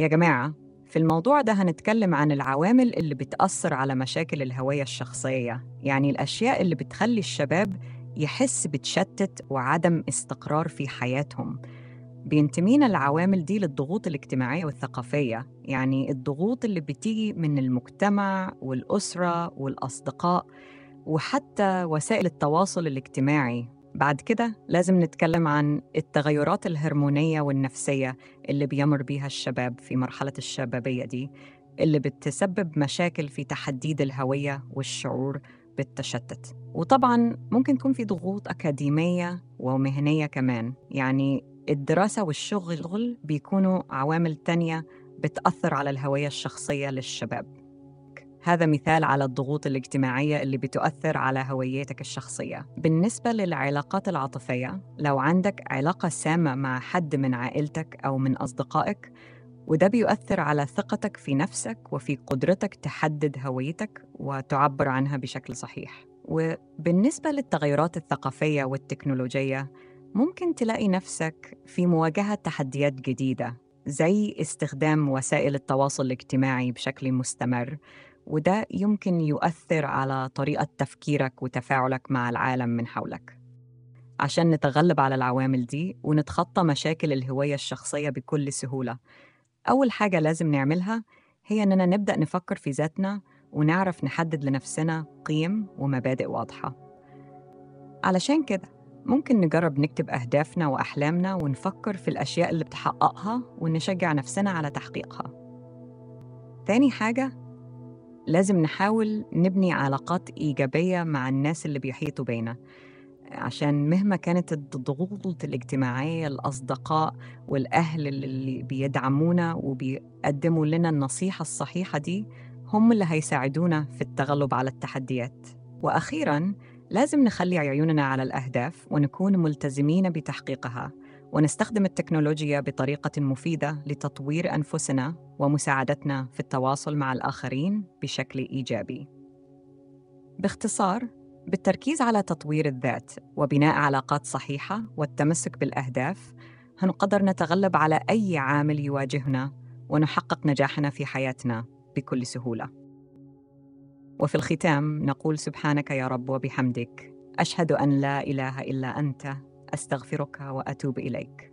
يا جماعة في الموضوع ده هنتكلم عن العوامل اللي بتأثر على مشاكل الهوية الشخصية يعني الأشياء اللي بتخلي الشباب يحس بتشتت وعدم استقرار في حياتهم. بينتمينا العوامل دي للضغوط الاجتماعية والثقافية يعني الضغوط اللي بتيجي من المجتمع والأسرة والأصدقاء وحتى وسائل التواصل الاجتماعي. بعد كده لازم نتكلم عن التغيرات الهرمونية والنفسية اللي بيمر بيها الشباب في مرحلة الشبابية دي اللي بتسبب مشاكل في تحديد الهوية والشعور بالتشتت. وطبعا ممكن يكون في ضغوط أكاديمية ومهنية كمان. يعني الدراسة والشغل بيكونوا عوامل تانية بتأثر على الهوية الشخصية للشباب. هذا مثال على الضغوط الاجتماعية اللي بتؤثر على هويتك الشخصية. بالنسبة للعلاقات العاطفية لو عندك علاقة سامة مع حد من عائلتك أو من أصدقائك وده بيؤثر على ثقتك في نفسك وفي قدرتك تحدد هويتك وتعبر عنها بشكل صحيح. وبالنسبة للتغيرات الثقافية والتكنولوجية ممكن تلاقي نفسك في مواجهة تحديات جديدة زي استخدام وسائل التواصل الاجتماعي بشكل مستمر وده يمكن يؤثر على طريقة تفكيرك وتفاعلك مع العالم من حولك. عشان نتغلب على العوامل دي ونتخطى مشاكل الهوية الشخصية بكل سهولة أول حاجة لازم نعملها هي إننا نبدأ نفكر في ذاتنا ونعرف نحدد لنفسنا قيم ومبادئ واضحة. علشان كده ممكن نجرب نكتب أهدافنا وأحلامنا ونفكر في الأشياء اللي بتحققها ونشجع نفسنا على تحقيقها. تاني حاجة لازم نحاول نبني علاقات إيجابية مع الناس اللي بيحيطوا بينا عشان مهما كانت الضغوط الاجتماعية الأصدقاء والأهل اللي بيدعمونا وبيقدموا لنا النصيحة الصحيحة دي هم اللي هيساعدونا في التغلب على التحديات. وأخيراً لازم نخلي عيوننا على الأهداف ونكون ملتزمين بتحقيقها. ونستخدم التكنولوجيا بطريقة مفيدة لتطوير أنفسنا ومساعدتنا في التواصل مع الآخرين بشكل إيجابي. باختصار، بالتركيز على تطوير الذات وبناء علاقات صحيحة والتمسك بالأهداف، هنقدر نتغلب على أي عامل يواجهنا ونحقق نجاحنا في حياتنا بكل سهولة. وفي الختام نقول سبحانك يا رب وبحمدك أشهد أن لا إله إلا أنت أستغفرك وأتوب إليك.